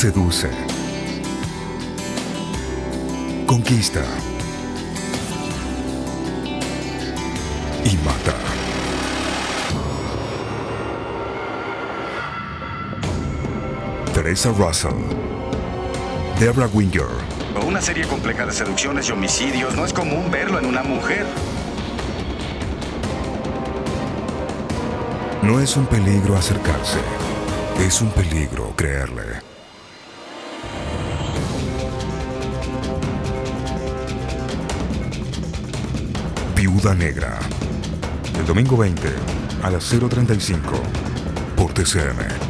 Seduce. Conquista. Y mata. Teresa Russell. Debra Winger. Una serie compleja de seducciones y homicidios no es común verlo en una mujer. No es un peligro acercarse. Es un peligro creerle. Viuda Negra. El domingo 20 a las 0.35 por TCM.